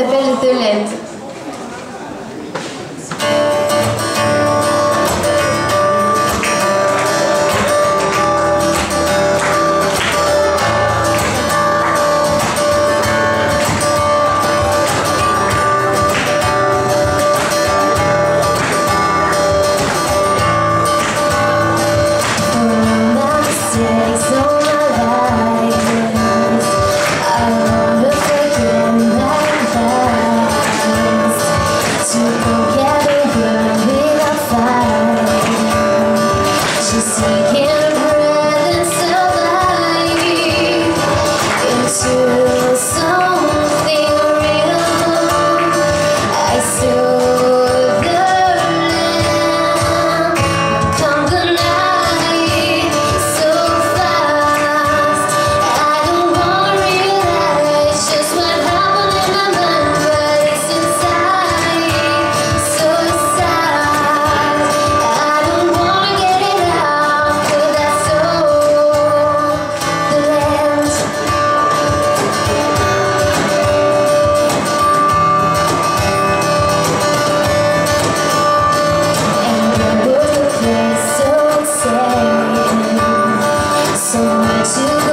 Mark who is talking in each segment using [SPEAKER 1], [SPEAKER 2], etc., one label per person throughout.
[SPEAKER 1] Você perde teu jeito. you.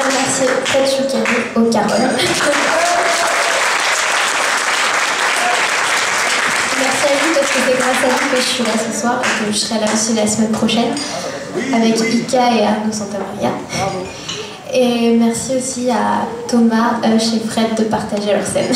[SPEAKER 1] Remercier Fred Choukari au Carole. Merci à vous parce que c'est grâce à vous que je suis là ce soir et que je serai là aussi la semaine prochaine avec Ika et Arnaud Santamaria. Et merci aussi à Thomas euh, chez Fred de partager leur scène.